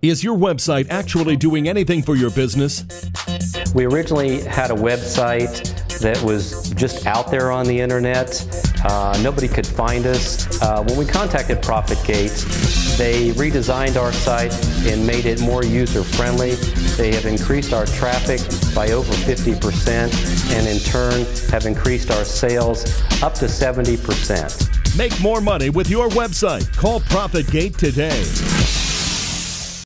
Is your website actually doing anything for your business? We originally had a website that was just out there on the internet. Uh, nobody could find us. Uh, when we contacted ProfitGate, they redesigned our site and made it more user friendly. They have increased our traffic by over 50% and in turn have increased our sales up to 70%. Make more money with your website. Call ProfitGate today.